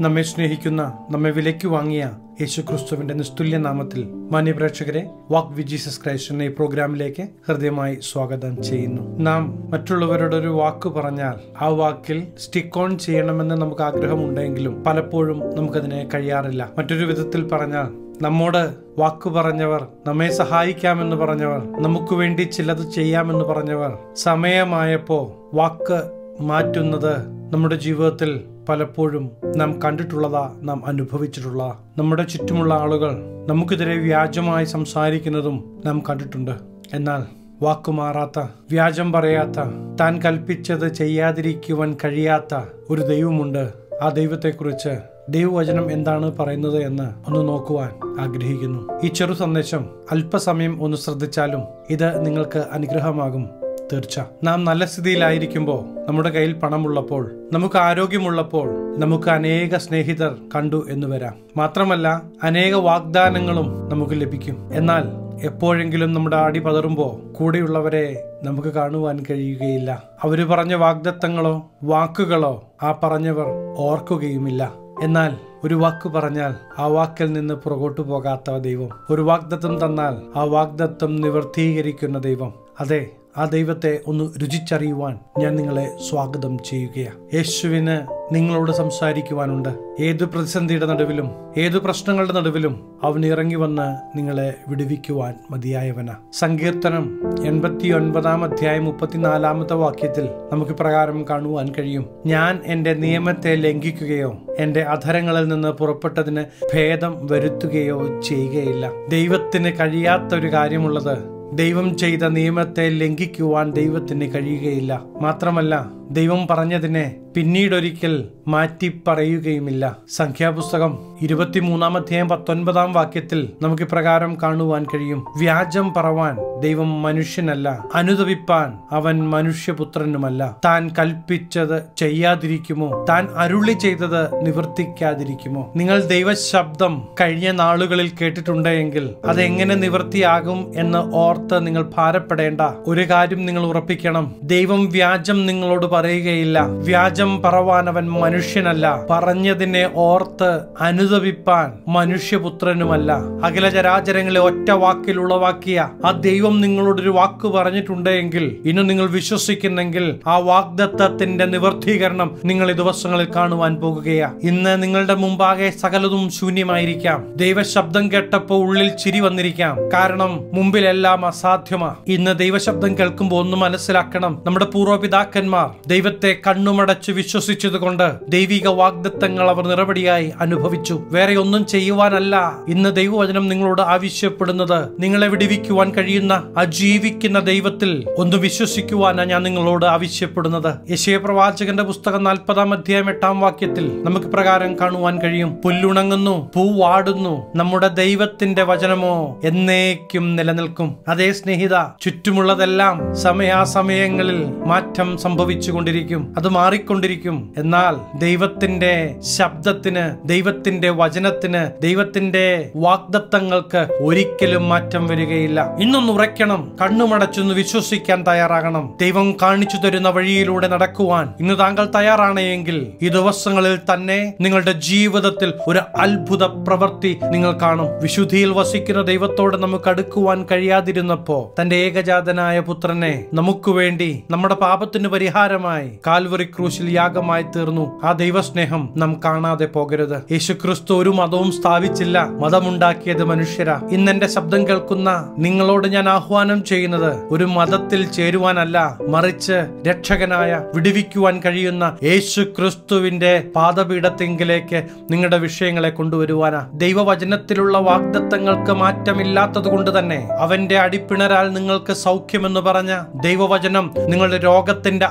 നമ്മെ സ്നേഹിക്കുന്ന നമ്മെ വിലയ്ക്ക് വാങ്ങിയ യേശു ക്രിസ്തുവിന്റെ നിസ്തുല്യ നാമത്തിൽ മാന്യപ്രേക്ഷകരെ വാക്ക് വി ജീസസ് ക്രൈസ്റ്റ് എന്ന ഈ പ്രോഗ്രാമിലേക്ക് ഹൃദയമായി സ്വാഗതം ചെയ്യുന്നു. നാം മറ്റുള്ളവരുടെ ഒരു വാക്ക് പറഞ്ഞാൽ ആ വാക്കിൽ സ്റ്റിക്ക് ഓൺ ചെയ്യണമെന്ന് നമുക്ക് ആഗ്രഹമുണ്ടെങ്കിലും പലപ്പോഴും നമുക്കതിനെ കഴിയാറില്ല. മറ്റൊരു വിധത്തിൽ പറഞ്ഞാൽ നമ്മോട് വാക്ക് പറഞ്ഞവർ നമ്മെ സഹായിക്കാമെന്ന് പറഞ്ഞവർ നമുക്ക് വേണ്ടി ചിലത് ചെയ്യാമെന്ന് പറഞ്ഞവർ സമയമായപ്പോ വാക്ക് മാറ്റുന്നത് നമ്മുടെ ജീവിതത്തിൽ പലപ്പോഴും നാം കണ്ടിട്ടുള്ളതാ നാം അനുഭവിച്ചിട്ടുള്ള. നമ്മുടെ ചുറ്റുമുള്ള ആളുകൾ നമുക്കെതിരെ വ്യാജമായി സംസാരിക്കുന്നതും നാം കണ്ടിട്ടുണ്ട്. എന്നാൽ വാക്കുമാറാത്ത വ്യാജം പറയാത്ത താൻ കൽപ്പിച്ചത് ചെയ്യാതിരിക്കുവാൻ കഴിയാത്ത ഒരു ദൈവമുണ്ട്. ആ ദൈവത്തെക്കുറിച്ച് ദൈവവചനം എന്താണ് പറയുന്നത് എന്ന് ഒന്ന് നോക്കുവാൻ ആഗ്രഹിക്കുന്നു. ഈ ചെറു സന്ദേശം അല്പസമയം ഒന്ന് ശ്രദ്ധിച്ചാലും ഇത് നിങ്ങൾക്ക് അനുഗ്രഹമാകും. തീർച്ച. നാം നല്ല സ്ഥിതിയിലായിരിക്കുമ്പോൾ നമ്മുടെ കയ്യിൽ പണമുള്ളപ്പോൾ നമുക്ക് ആരോഗ്യമുള്ളപ്പോൾ നമുക്ക് അനേക സ്നേഹിതർ കണ്ടു എന്ന് വരാം. മാത്രമല്ല അനേക വാഗ്ദാനങ്ങളും നമുക്ക് ലഭിക്കും. എന്നാൽ എപ്പോഴെങ്കിലും നമ്മുടെ അടി പതറുമ്പോൾ കൂടെയുള്ളവരെ നമുക്ക് കാണുവാൻ കഴിയുകയില്ല. അവർ പറഞ്ഞ വാഗ്ദത്തങ്ങളോ വാക്കുകളോ ആ പറഞ്ഞവർ ഓർക്കുകയുമില്ല. എന്നാൽ ഒരു വാക്ക് പറഞ്ഞാൽ ആ വാക്കിൽ നിന്ന് പുറകോട്ടു പോകാത്ത ദൈവം. ഒരു വാഗ്ദത്തം തന്നാൽ ആ വാഗ്ദത്തം നിവർത്തീകരിക്കുന്ന ദൈവം. അതെ ആ ദൈവത്തെ ഒന്ന് രുചിച്ചറിയുവാൻ ഞാൻ നിങ്ങളെ സ്വാഗതം ചെയ്യുകയാണ് യേശുവിന് നിങ്ങളോട് സംസാരിക്കുവാനുണ്ട്. ഏത് പ്രതിസന്ധിയുടെ നടുവിലും ഏത് പ്രശ്നങ്ങളുടെ നടുവിലും അവൻ ഇറങ്ങി വന്ന് നിങ്ങളെ വിടുവിക്കുവാൻ മതിയായവന. സങ്കീർത്തനം എൺപത്തി ഒൻപതാം അധ്യായം മുപ്പത്തിനാലാമത്തെ വാക്യത്തിൽ നമുക്ക് പ്രകാരം കാണുവാൻ കഴിയും. ഞാൻ എന്റെ നിയമത്തെ ലംഘിക്കുകയോ എന്റെ അധരങ്ങളിൽ നിന്ന് പുറപ്പെട്ടതിന് ഭേദം വരുത്തുകയോ ചെയ്യുകയില്ല. ദൈവത്തിന് കഴിയാത്ത ഒരു കാര്യമുള്ളത് ദൈവം ചെയ്ത നിയമത്തെ ലംഘിക്കുവാൻ ദൈവത്തിന് കഴിയുകയില്ല. മാത്രമല്ല ദൈവം പറഞ്ഞതിനെ പിന്നീടൊരിക്കൽ മാറ്റി പറയുകയുമില്ല സംഖ്യാപുസ്തകം ഇരുപത്തിമൂന്നാം അധ്യായം പത്തൊൻപതാം വാക്യത്തിൽ നമുക്ക് ഇപ്രകാരം കാണുവാൻ കഴിയും. വ്യാജം പറവാൻ ദൈവം മനുഷ്യനല്ല അനുദവിപ്പാൻ അവൻ മനുഷ്യപുത്രനുമല്ല. താൻ കൽപ്പിച്ചത് ചെയ്യാതിരിക്കുമോ? താൻ അരുളി ചെയ്തത് നിവർത്തിക്കാതിരിക്കുമോ? നിങ്ങൾ ദൈവശബ്ദം കഴിഞ്ഞ നാളുകളിൽ കേട്ടിട്ടുണ്ടെങ്കിൽ അതെങ്ങനെ നിവർത്തിയാകും എന്ന് ഓർത്ത് നിങ്ങൾ ഭാരപ്പെടേണ്ട ഒരു കാര്യം നിങ്ങൾ ഉറപ്പിക്കണം. ദൈവം വ്യാജം നിങ്ങളോട് പറയുകയില്ല. വ്യാജം പറവാനവൻ മനുഷ്യനല്ല. പറഞ്ഞതിനെ ഓർത്ത് അനുദവിപ്പാൻ മനുഷ്യപുത്രനുമല്ല. അഖില ചരാചരങ്ങളെ ഒറ്റ വാക്കിൽ ഉളവാക്കിയ ആ ദൈവം നിങ്ങളോടൊരു വാക്ക് പറഞ്ഞിട്ടുണ്ടെങ്കിൽ ഇന്ന് നിങ്ങൾ വിശ്വസിക്കുന്നെങ്കിൽ ആ വാഗ്ദത്തത്തിന്റെ നിവർത്തീകരണം നിങ്ങൾ ഈ ദിവസങ്ങളിൽ കാണുവാൻ പോകുകയാ. ഇന്ന് നിങ്ങളുടെ മുമ്പാകെ സകലതും ശൂന്യമായിരിക്കാം. ദൈവശബ്ദം കേട്ടപ്പോ ഉള്ളിൽ ചിരി വന്നിരിക്കാം. കാരണം മുമ്പിലെല്ലാം അസാധ്യമാ. ഇന്ന് ദൈവശബ്ദം കേൾക്കുമ്പോൾ ഒന്ന് മനസ്സിലാക്കണം. നമ്മുടെ പൂർവപിതാക്കന്മാർ ദൈവത്തെ കണ്ണുമടച്ച് വിശ്വസിച്ചതുകൊണ്ട് ദൈവിക വാഗ്ദത്തങ്ങൾ അവർ നിറപടിയായി അനുഭവിച്ചു. വേറെ ഒന്നും ചെയ്യുവാനല്ല. ഇന്ന് ദൈവവചനം നിങ്ങളോട് ആവശ്യപ്പെടുന്നത് നിങ്ങളെ വിടിവിക്കുവാൻ കഴിയുന്ന ആ ജീവിക്കുന്ന ദൈവത്തിൽ ഒന്ന് വിശ്വസിക്കുവാനാണ് ഞാൻ നിങ്ങളോട് ആവശ്യപ്പെടുന്നത്. യശയ പ്രവാചകന്റെ പുസ്തകം നാൽപ്പതാം അധ്യായം എട്ടാം വാക്യത്തിൽ നമുക്ക് പ്രകാരം കാണുവാൻ കഴിയും. പുല്ലുണങ്ങുന്നു പൂ വാടുന്നു നമ്മുടെ ദൈവത്തിന്റെ വചനമോ എന്നേക്കും നിലനിൽക്കും. അതേ സ്നേഹിത ചുറ്റുമുള്ളതെല്ലാം സമയാസമയങ്ങളിൽ മാറ്റം സംഭവിച്ചു കൊണ്ടിരിക്കും അത് മാറിക്കൊണ്ടിരിക്കും. എന്നാൽ ദൈവത്തിന്റെ ശബ്ദത്തിന് ദൈവത്തിന്റെ വചനത്തിന് ദൈവത്തിന്റെ വാഗ്ദത്തങ്ങൾക്ക് ഒരിക്കലും മാറ്റം വരികയില്ല. ഇന്നൊന്ന് ഉറയ്ക്കണം. കണ്ണുമടച്ചൊന്ന് വിശ്വസിക്കാൻ തയ്യാറാകണം. ദൈവം കാണിച്ചു തരുന്ന വഴിയിലൂടെ നടക്കുവാൻ ഇന്ന് താങ്കൾ തയ്യാറാണ് എങ്കിൽ ഈ ദിവസങ്ങളിൽ തന്നെ നിങ്ങളുടെ ജീവിതത്തിൽ ഒരു അത്ഭുത പ്രവൃത്തി നിങ്ങൾ കാണും. വിശുദ്ധിയിൽ വസിക്കുന്ന ദൈവത്തോട് നമുക്ക് അടുക്കുവാൻ കഴിയാതിരുന്നപ്പോ തന്റെ ഏകജാതനായ പുത്രനെ നമുക്ക് വേണ്ടി നമ്മുടെ പാപത്തിന് പരിഹാരമായി കാൽവറി ക്രൂശിൽ യാഗമായി തീർന്നു. ആ ദൈവസ്നേഹം നാം കാണാതെ പോകരുത്. യേശുക്രിസ്തു ഒരു മതവും സ്ഥാപിച്ചില്ല. മതമുണ്ടാക്കിയത് മനുഷ്യരാ. ഇന്നെന്റെ ശബ്ദം കേൾക്കുന്ന നിങ്ങളോട് ഞാൻ ആഹ്വാനം ചെയ്യുന്നത് ഒരു മതത്തിൽ ചേരുവാനല്ല മറിച്ച് രക്ഷകനായ വിടുവിക്കുവാൻ കഴിയുന്ന യേശു ക്രിസ്തുവിന്റെ പാദപീഠത്തെങ്കിലേക്ക് നിങ്ങളുടെ വിഷയങ്ങളെ കൊണ്ടുവരുവാനാ. ദൈവവചനത്തിലുള്ള വാഗ്ദത്തങ്ങൾക്ക് മാറ്റമില്ലാത്തത് കൊണ്ട് തന്നെ അവന്റെ അടിപ്പിണരാൽ നിങ്ങൾക്ക് സൗഖ്യമെന്ന് പറഞ്ഞ ദൈവവചനം നിങ്ങളുടെ രോഗത്തിന്റെ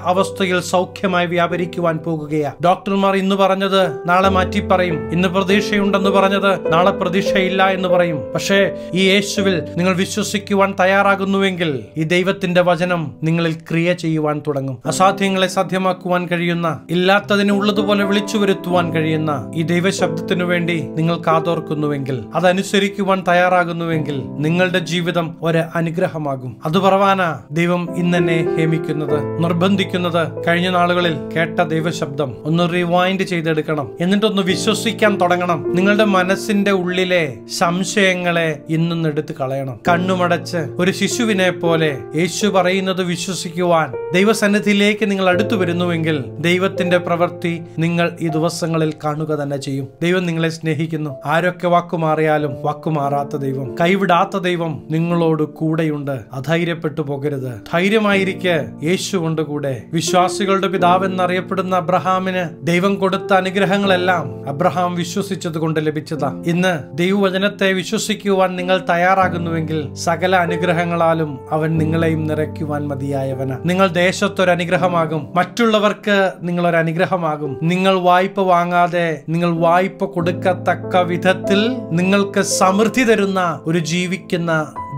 അവസ്ഥയിൽ സൗഖ്യമായി വ്യാപരിക്കുവാൻ പോകുകയാ. ഡോക്ടർമാർ ഇന്ന് പറഞ്ഞത് നാളെ മാറ്റി പറയും. ഇന്ന് പ്രതീക്ഷയുണ്ടെന്ന് പറഞ്ഞത് നാളെ പ്രതീക്ഷയില്ല എന്ന് പറയും. പക്ഷേ ഈ യേശുവിൽ നിങ്ങൾ വിശ്വസിക്കുവാൻ തയ്യാറാകുന്നുവെങ്കിൽ ഈ ദൈവത്തിന്റെ വചനം നിങ്ങളിൽ ക്രിയ ചെയ്യുവാൻ തുടങ്ങും. അസാധ്യങ്ങളെ സാധ്യമാക്കുവാൻ കഴിയുന്ന ഇല്ലാത്തതിന് ഉള്ളതുപോലെ വിളിച്ചു വരുത്തുവാൻ കഴിയുന്ന ഈ ദൈവശബ്ദത്തിനു വേണ്ടി നിങ്ങൾ കാതോർക്കുന്നുവെങ്കിൽ അതനുസരിക്കുവാൻ തയ്യാറാകുന്നുവെങ്കിൽ നിങ്ങളുടെ ജീവിതം ഒരു അനുഗ്രഹമാകും. അത് പറവാനാ ദൈവം ഇന്നെന്നെ ഹേമിക്കുന്നത് നിർബന്ധിക്കുന്നത് കഴിഞ്ഞ നാളുകളിൽ കേട്ട ദൈവശബ്ദം ഒന്ന് റിവൈൻഡ് ചെയ്തെടുക്കണം. എന്നിട്ടൊന്ന് വിശ്വസിക്കാൻ തുടങ്ങണം. നിങ്ങളുടെ മനസ്സിന്റെ ഉള്ളിലെ സംശയങ്ങളെ ഇന്നും എടുത്ത് കളയണം. കണ്ണുമടച്ച് ഒരു ശിശുവിനെ പോലെ യേശു പറയുന്നത് വിശ്വസിക്കുവാൻ ദൈവസന്നിധിയിലേക്ക് നിങ്ങൾ അടുത്തു വരുന്നുവെങ്കിൽ ദൈവത്തിന്റെ പ്രവൃത്തി നിങ്ങൾ ഈ ദിവസങ്ങളിൽ കാണുക തന്നെ ചെയ്യും. ദൈവം നിങ്ങളെ സ്നേഹിക്കുന്നു. ആരൊക്കെ വാക്കുമാറിയാലും വാക്കുമാറാത്ത ദൈവം. കൈവിടാത്ത ദൈവം നിങ്ങളോട് കൂടെയുണ്ട്. അധൈര്യപ്പെട്ടു പോകരുത്. ധൈര്യമായിരിക്കെ യേശു കൊണ്ട് കൂടെ വിശ്വാസികളുടെ പിതാവ് എന്നറിയപ്പെടുന്ന അബ്രഹാമിന് ദൈവം കൊടുത്ത അനുഗ്രഹങ്ങളെല്ലാം അബ്രഹാം വിശ്വസിച്ചത് കൊണ്ട് ലഭിച്ചതാ. ഇന്ന് ദൈവവചനത്തെ വിശ്വസിക്കുവാൻ നിങ്ങൾ തയ്യാറാകുന്നുവെങ്കിൽ സകല അനുഗ്രഹങ്ങളാലും അവൻ നിങ്ങളെയും നിറയ്ക്കുവാൻ മതിയായവന. നിങ്ങൾ ദേശത്തൊരു അനുഗ്രഹമാകും മറ്റുള്ളവർക്ക് നിങ്ങൾ ഒരു അനുഗ്രഹമാകും. നിങ്ങൾ വായ്പ വാങ്ങാതെ നിങ്ങൾ വായ്പ കൊടുക്കത്തക്ക വിധത്തിൽ നിങ്ങൾക്ക് സമൃദ്ധി തരുന്ന ഒരു ജീവിക്കുന്ന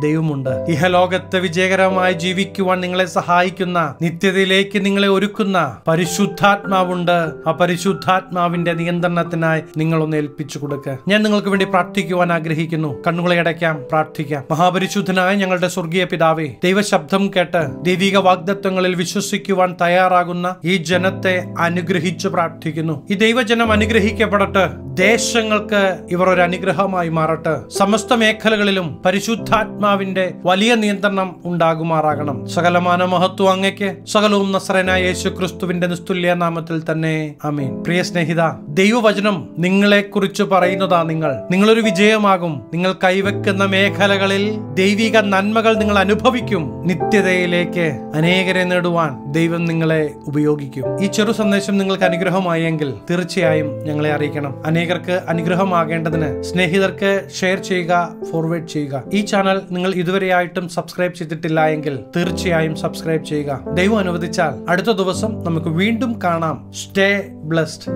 ദൈവമുണ്ട്. ഇഹലോകത്തെ വിജയകരമായി ജീവിക്കുവാൻ നിങ്ങളെ സഹായിക്കുന്ന നിത്യതയിലേക്ക് നിങ്ങളെ ഒരുക്കുന്ന പരിശുദ്ധാത്മാവുണ്ട്. ആ പരിശുദ്ധാത്മാവിന്റെ നിയന്ത്രണത്തിനായി നിങ്ങളൊന്ന് ഏൽപ്പിച്ചു കൊടുക്കുക ഞാൻ നിങ്ങൾക്ക് വേണ്ടി പ്രാർത്ഥിക്കുവാൻ ആഗ്രഹിക്കുന്നു. കണ്ണുകളെ അടയ്ക്കാം പ്രാർത്ഥിക്കാം. മഹാപരിശുദ്ധനായ ഞങ്ങളുടെ സ്വർഗീയ പിതാവേ ദൈവശബ്ദം കേട്ട് ദൈവിക വാഗ്ദത്വങ്ങളിൽ വിശ്വസിക്കുവാൻ തയ്യാറാകുന്ന ഈ ജനത്തെ അനുഗ്രഹിച്ചു പ്രാർത്ഥിക്കുന്നു. ഈ ദൈവജനം അനുഗ്രഹിക്കപ്പെടട്ടെ. ദേശങ്ങൾക്ക് ഇവർ ഒരു അനുഗ്രഹമായി മാറട്ടെ. സമസ്ത മേഖലകളിലും പരിശുദ്ധാത്മാവിന്റെ വലിയ നിയന്ത്രണം ഉണ്ടാകുമാറാകണം. സകലമാന മഹത്വം അങ്ങയ്ക്ക് സകലവും യേശു ക്രിസ്തുവിന്റെ നിസ്തുല്യ നാമത്തിൽ തന്നെ അമീൻ പ്രിയ സ്നേഹിത ദൈവവചനം നിങ്ങളെ കുറിച്ച് പറയുന്നതാ നിങ്ങൾ. നിങ്ങളൊരു വിജയമാകും. നിങ്ങൾ കൈവെക്കുന്ന മേഖലകളിൽ ദൈവിക നന്മകൾ നിങ്ങൾ അനുഭവിക്കും. നിത്യതയിലേക്ക് അനേകരെ നേടുവാൻ ദൈവം നിങ്ങളെ ഉപയോഗിക്കും. ഈ ചെറു സന്ദേശം നിങ്ങൾക്ക് അനുഗ്രഹമായെങ്കിൽ തീർച്ചയായും ഞങ്ങളെ അറിയിക്കണം. അനേകർക്ക് അനുഗ്രഹമാകേണ്ടതിന് സ്നേഹിതർക്ക് ഷെയർ ചെയ്യുക ഫോർവേഡ് ചെയ്യുക. ഈ ചാനൽ നിങ്ങൾ ഇതുവരെയായിട്ടും സബ്സ്ക്രൈബ് ചെയ്തിട്ടില്ല എങ്കിൽ തീർച്ചയായും സബ്സ്ക്രൈബ് ചെയ്യുക. ദൈവം അനുവദിച്ചാൽ അടുത്ത ദിവസം നമുക്ക് വീണ്ടും കാണാം. Stay blessed